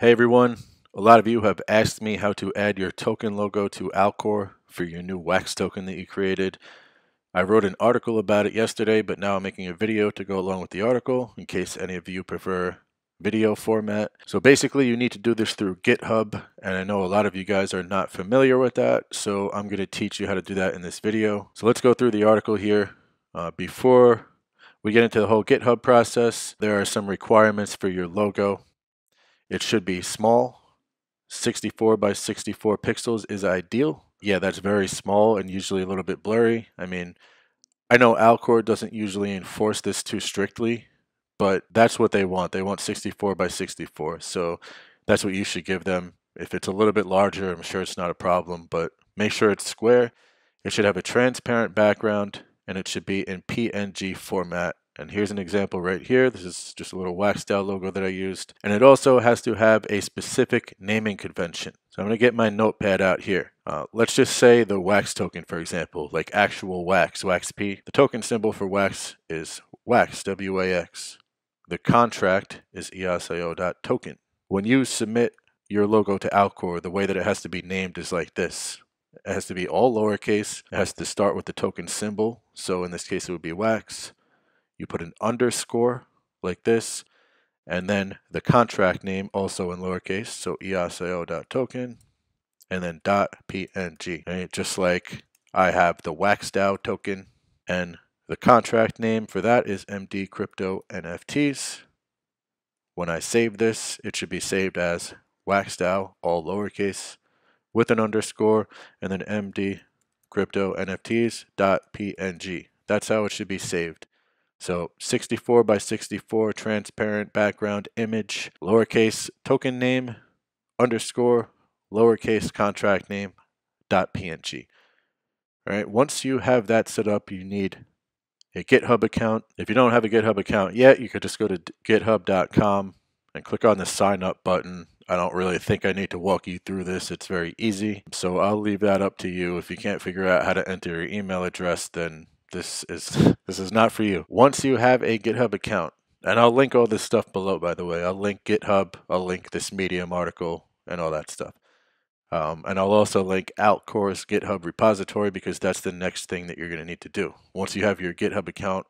Hey everyone, a lot of you have asked me how to add your token logo to Alcor for your new wax token that you created. I wrote an article about it yesterday, but now I'm making a video to go along with the article in case any of you prefer video format. So basically you need to do this through GitHub, and I know a lot of you guys are not familiar with that, so I'm going to teach you how to do that in this video. So let's go through the article here. Uh, before we get into the whole GitHub process, there are some requirements for your logo. It should be small. 64 by 64 pixels is ideal. Yeah, that's very small and usually a little bit blurry. I mean, I know Alcor doesn't usually enforce this too strictly, but that's what they want. They want 64 by 64. So that's what you should give them. If it's a little bit larger, I'm sure it's not a problem, but make sure it's square. It should have a transparent background and it should be in PNG format and here's an example right here. This is just a little WaxDAO logo that I used. And it also has to have a specific naming convention. So I'm going to get my notepad out here. Uh, let's just say the wax token, for example, like actual wax, WAXP. The token symbol for wax is wax, W-A-X. The contract is EOSIO.token. When you submit your logo to Alcor, the way that it has to be named is like this. It has to be all lowercase. It has to start with the token symbol. So in this case, it would be wax you put an underscore like this, and then the contract name also in lowercase, so eosio.token, and then dot .png, right? Just like I have the WaxDAO token, and the contract name for that is MD Crypto NFTs. When I save this, it should be saved as WaxDAO, all lowercase, with an underscore, and then MD Crypto NFTs dot .png. That's how it should be saved. So 64 by 64 transparent background image, lowercase token name, underscore, lowercase contract name, dot PNG. All right, once you have that set up, you need a GitHub account. If you don't have a GitHub account yet, you could just go to github.com and click on the sign up button. I don't really think I need to walk you through this. It's very easy. So I'll leave that up to you. If you can't figure out how to enter your email address, then this is this is not for you. Once you have a GitHub account, and I'll link all this stuff below, by the way. I'll link GitHub, I'll link this Medium article, and all that stuff. Um, and I'll also link Alcor's GitHub repository because that's the next thing that you're going to need to do. Once you have your GitHub account,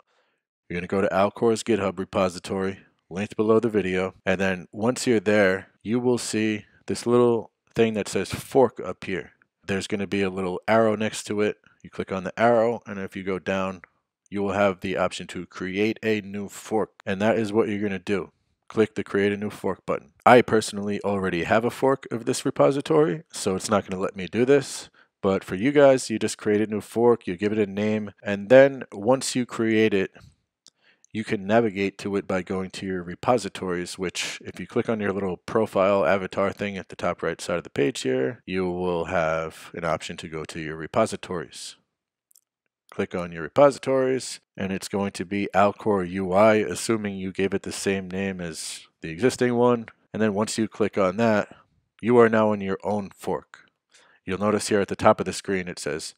you're going to go to Alcor's GitHub repository, linked below the video. And then once you're there, you will see this little thing that says fork up here. There's going to be a little arrow next to it you click on the arrow, and if you go down, you will have the option to create a new fork. And that is what you're going to do. Click the create a new fork button. I personally already have a fork of this repository, so it's not going to let me do this. But for you guys, you just create a new fork, you give it a name, and then once you create it, you can navigate to it by going to your repositories, which if you click on your little profile avatar thing at the top right side of the page here, you will have an option to go to your repositories. Click on your repositories, and it's going to be Alcor UI, assuming you gave it the same name as the existing one. And then once you click on that, you are now in your own fork. You'll notice here at the top of the screen it says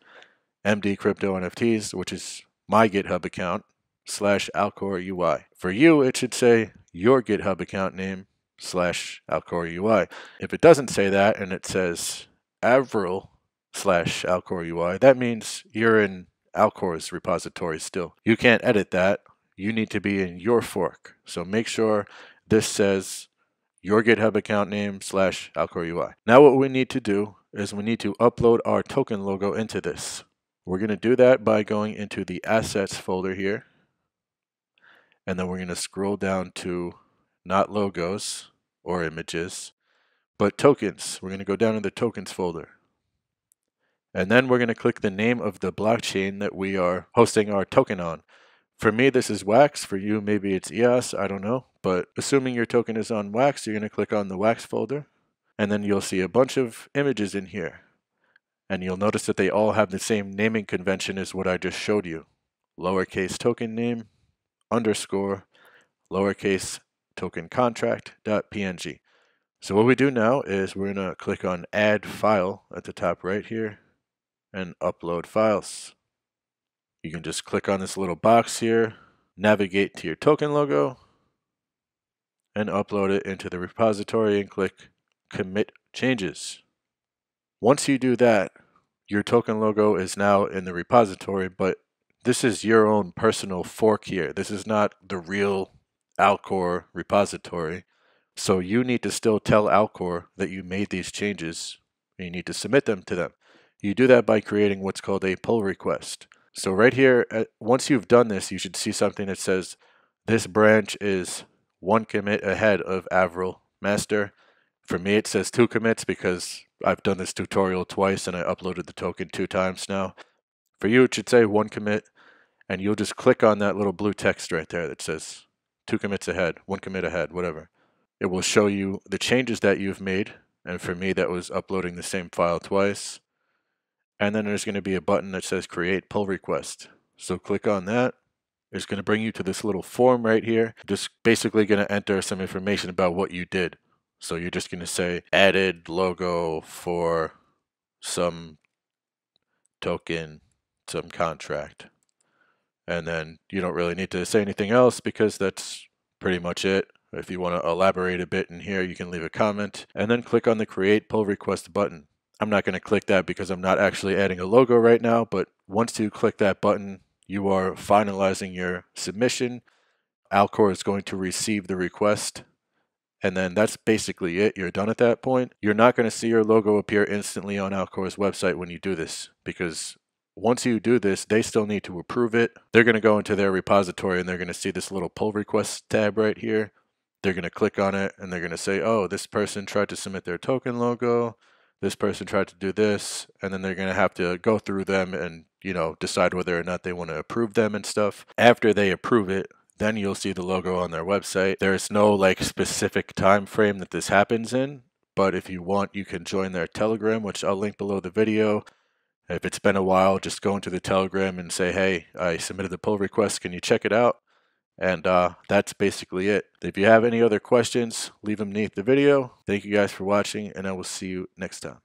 MD Crypto NFTs, which is my GitHub account slash Alcor UI. For you, it should say your GitHub account name slash Alcor UI. If it doesn't say that and it says Avral slash Alcor UI, that means you're in Alcor's repository still. You can't edit that. You need to be in your fork. So make sure this says your GitHub account name slash Alcor UI. Now what we need to do is we need to upload our token logo into this. We're going to do that by going into the assets folder here and then we're going to scroll down to not logos or images, but tokens. We're going to go down in the tokens folder. And then we're going to click the name of the blockchain that we are hosting our token on. For me, this is Wax. For you, maybe it's EOS. I don't know. But assuming your token is on Wax, you're going to click on the Wax folder. And then you'll see a bunch of images in here. And you'll notice that they all have the same naming convention as what I just showed you. Lowercase token name, underscore lowercase token contract dot png. So what we do now is we're going to click on add file at the top right here and upload files. You can just click on this little box here, navigate to your token logo, and upload it into the repository and click commit changes. Once you do that, your token logo is now in the repository, but this is your own personal fork here. This is not the real Alcor repository. So you need to still tell Alcor that you made these changes. You need to submit them to them. You do that by creating what's called a pull request. So right here, uh, once you've done this, you should see something that says this branch is one commit ahead of Avral Master. For me, it says two commits because I've done this tutorial twice and I uploaded the token two times now. For you, it should say one commit, and you'll just click on that little blue text right there that says two commits ahead, one commit ahead, whatever. It will show you the changes that you've made, and for me, that was uploading the same file twice. And then there's going to be a button that says create pull request. So click on that. It's going to bring you to this little form right here. Just basically going to enter some information about what you did. So you're just going to say added logo for some token, some contract. And then you don't really need to say anything else because that's pretty much it. If you want to elaborate a bit in here, you can leave a comment and then click on the create pull request button. I'm not going to click that because I'm not actually adding a logo right now, but once you click that button, you are finalizing your submission. Alcor is going to receive the request and then that's basically it. You're done at that point. You're not going to see your logo appear instantly on Alcor's website when you do this because once you do this, they still need to approve it. They're going to go into their repository and they're going to see this little pull request tab right here. They're going to click on it and they're going to say, oh, this person tried to submit their token logo. This person tried to do this. And then they're going to have to go through them and, you know, decide whether or not they want to approve them and stuff. After they approve it, then you'll see the logo on their website. There's no like specific time frame that this happens in, but if you want, you can join their Telegram, which I'll link below the video. If it's been a while, just go into the Telegram and say, hey, I submitted the pull request. Can you check it out? And uh, that's basically it. If you have any other questions, leave them beneath the video. Thank you guys for watching, and I will see you next time.